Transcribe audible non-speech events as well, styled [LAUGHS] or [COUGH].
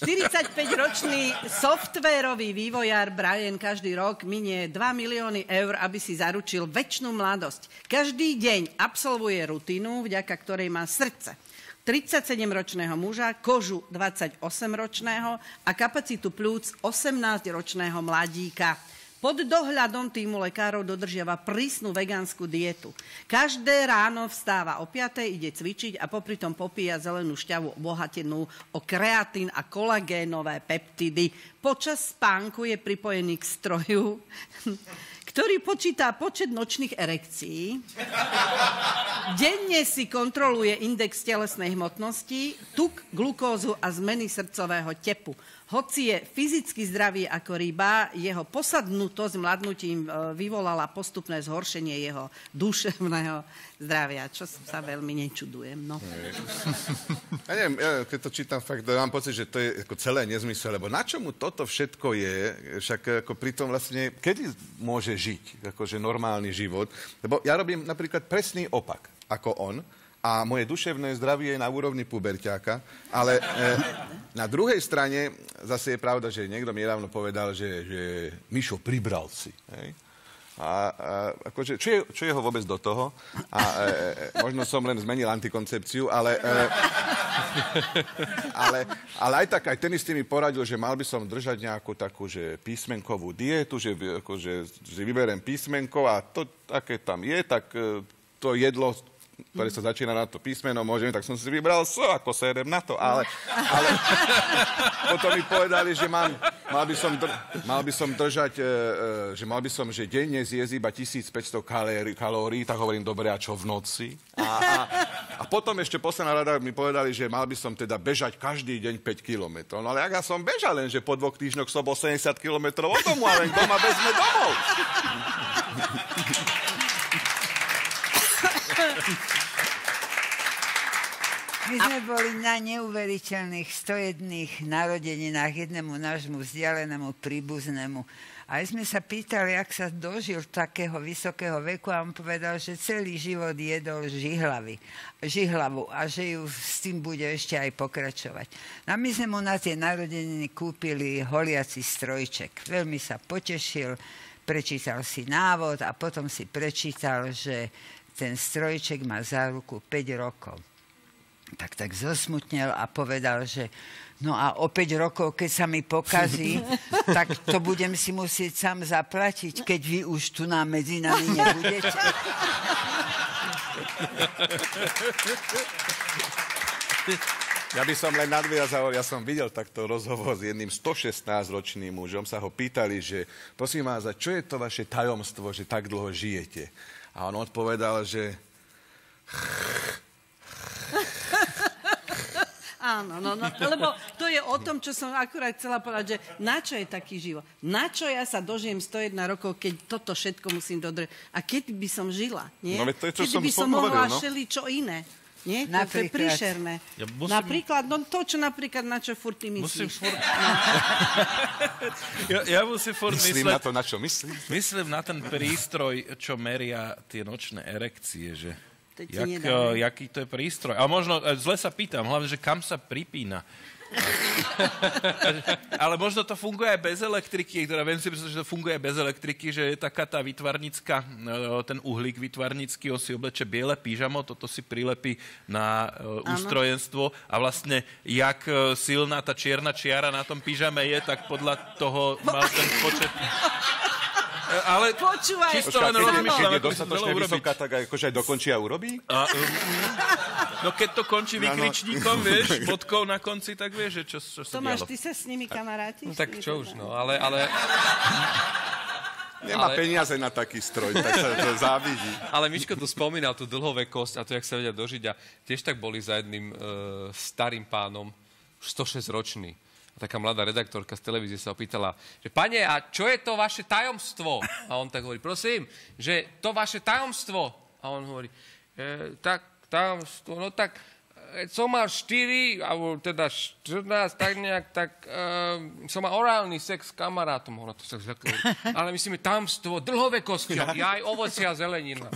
45-ročný softvérový vývojár Brian každý rok minie 2 milióny eur, aby si zaručil väčšinu mladosť. Každý deň absolvuje rutinu, vďaka ktorej má srdce. 37-ročného muža, kožu 28-ročného a kapacitu plúc 18-ročného mladíka. Pod dohľadom týmu lekárov dodržiava prísnu vegánsku dietu. Každé ráno vstáva o 5. ide cvičiť a popri tom popíja zelenú šťavu obohatenú o kreatín a kolagénové peptidy. Počas spánku je pripojený k stroju, [LAUGHS] ktorý počítá počet nočných erekcií. Denne si kontroluje index telesnej hmotnosti, tuk, glukózu a zmeny srdcového tepu. Hoci je fyzicky zdravý ako ryba, jeho posadnutosť mladnutím e, vyvolala postupné zhoršenie jeho duševného zdravia, čo sa veľmi nečudujem. No. Ja neviem, ja keď to čítam, fakt mám pocit, že to je ako celé nezmysel, lebo na čomu toto všetko je, však ako pri tom vlastne, kedy môže žiť akože normálny život, lebo ja robím napríklad presný opak ako on, a moje duševné zdravie je na úrovni puberťáka, ale e, na druhej strane zase je pravda, že niekto mi nedávno povedal, že, že Mišo, pribral si. Hej? A, a akože, čo, je, čo je ho vôbec do toho? A e, e, možno som len zmenil antikoncepciu, ale, e, ale, ale aj tak, aj ten istý mi poradil, že mal by som držať nejakú takú, že písmenkovú dietu, že, akože, že vyberiem písmenko a to, aké tam je, tak e, to jedlo ktorý sa začína na to písmeno, môžem, tak som si vybral S, ako serem na to, ale, [LAUGHS] ale potom mi povedali, že mám, mal, by som dr, mal by som držať, e, e, že mal by som, že denne zjesť iba 1500 kalórií, kalórií, tak hovorím, dobre, a čo v noci? A, a, a potom ešte posledná rada mi povedali, že mal by som teda bežať každý deň 5 kilometrov. No ale ak ja som bežal len, že po dvoch týždňoch som bol 70 kilometrov od domu a len doma vezme domov. My sme boli na neuveriteľných 101 narodeninách jednému nášmu vzdialenému príbuznému. A sme sa pýtali, ak sa dožil takého vysokého veku a on povedal, že celý život jedol žihlavy, žihlavu a že ju s tým bude ešte aj pokračovať. No a my sme mu na tie narodeniny kúpili holiaci strojček. Veľmi sa potešil, prečítal si návod a potom si prečítal, že ten strojček má záruku 5 rokov tak tak zosmutnel a povedal, že no a o 5 rokov, keď sa mi pokazí, [LAUGHS] tak to budem si musieť sám zaplatiť, keď vy už tu nám medzi nami nebudete. Ja by som len nadviazal, ja som videl takto rozhovor s jedným 116-ročným mužom, sa ho pýtali, že prosím vás, čo je to vaše tajomstvo, že tak dlho žijete? A on odpovedal, že Áno, no, no, lebo to je o tom, čo som akurát chcela povedať, že na čo je taký život? Na čo ja sa dožijem 101 rokov, keď toto všetko musím dodržať? A keď by som žila, nie? No, to je, čo keď som by som mohla no? šeli čo iné. Nie? To, to je Napríklad. príšerné. Ja musím- Napríklad, no to, čo napríklad, na čo furt ty Musím myslíš. [LAUGHS] furt... ja, ja musím furt myslím mysleť... na to, na čo myslím. Myslím na ten prístroj, čo meria tie nočné erekcie, že To ti jak, eh, jaký to je prístroj. A možno, eh, zle sa pýtam, hlavne, že kam sa pripína. [LAUGHS] Ale možno to funguje aj bez elektriky, ktorá viem si, že to funguje aj bez elektriky, že je taká tá vytvarnická, eh, ten uhlík vytvarnický, on si obleče biele pyžamo, toto si prilepí na ústrojenstvo a vlastne jak eh, silná tá čierna čiara na tom pyžame je, tak podľa toho mal ten počet... [LAUGHS] Ale Počúvaj, čisto len rozmýšľam, keď je dostatočne vysoká, tak akože aj dokončí a urobí? A, um, no keď to končí vykričníkom, [LAUGHS] vieš, bodkou na konci, tak vieš, že čo, čo sa Tomáš, dialo. ty sa s nimi kamarátiš? No tak čo už, no, ale, ale, [LAUGHS] Nemá Ale- peniaze na taký stroj, tak sa to závidí. [LAUGHS] ale Miško tu spomínal tú dlhovekosť a to, jak sa vedia dožiť a tiež tak boli za jedným e, starým pánom, už 106 ročný. A taká mladá redaktorka z televízie sa opýtala, že pane, a čo je to vaše tajomstvo? A on tak hovorí, prosím, že to vaše tajomstvo. A on hovorí, e, tak tajomstvo, no tak keď som mal 4, alebo teda 14, tak nejak, tak uh, som mal orálny sex s kamarátom. Ona to sa ale myslíme tamstvo, dlhovekosťou, [LAUGHS] ja aj ovocia a zelenina. [LAUGHS]